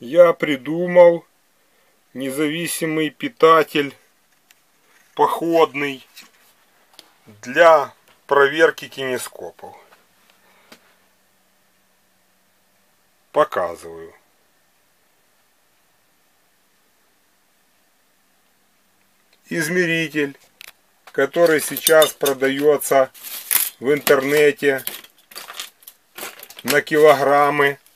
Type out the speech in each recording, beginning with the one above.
я придумал независимый питатель походный для проверки кинескопов. Показываю. Измеритель, который сейчас продается в интернете на килограммы в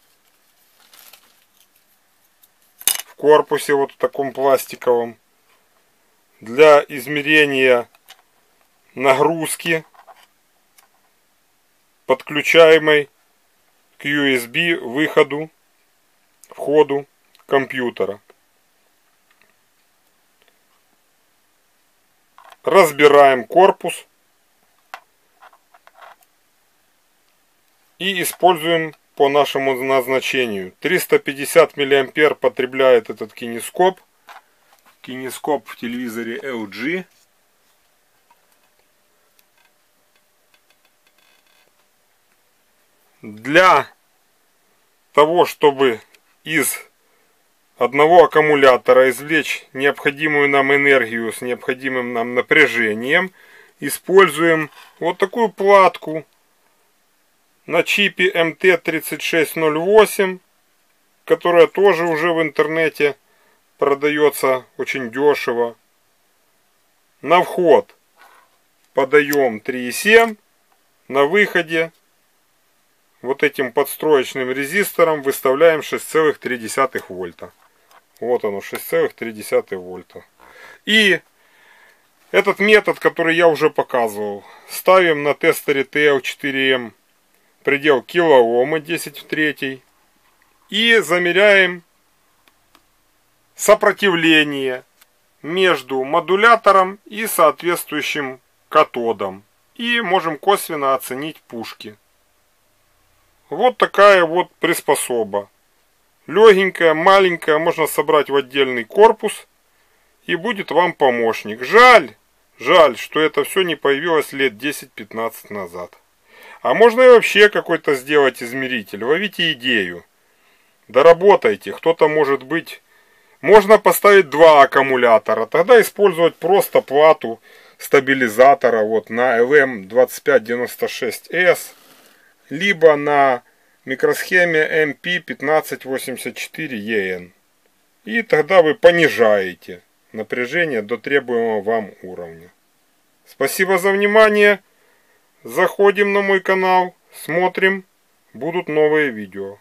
корпусе вот в таком пластиковом для измерения нагрузки подключаемой к USB выходу входу компьютера. Разбираем корпус и используем по нашему назначению. 350 мА потребляет этот кинескоп. Кинескоп в телевизоре LG. Для того, чтобы из одного аккумулятора извлечь необходимую нам энергию с необходимым нам напряжением, используем вот такую платку на чипе MT3608, которая тоже уже в интернете продается очень дешево. На вход подаем 3,7, на выходе вот этим подстроечным резистором выставляем 6,3 вольта. Вот оно, 6,3 вольта. И этот метод, который я уже показывал, ставим на тестере TL4M предел килоома 10 в 3 и замеряем сопротивление между модулятором и соответствующим катодом. И можем косвенно оценить пушки. Вот такая вот приспособа. Легенькая, маленькая, можно собрать в отдельный корпус. И будет вам помощник. Жаль, жаль, что это все не появилось лет 10-15 назад. А можно и вообще какой-то сделать измеритель. Ловите идею. Доработайте. Кто-то может быть... Можно поставить два аккумулятора. Тогда использовать просто плату стабилизатора вот на LM2596S. Либо на микросхеме MP1584EN. И тогда вы понижаете напряжение до требуемого вам уровня. Спасибо за внимание. Заходим на мой канал, смотрим, будут новые видео.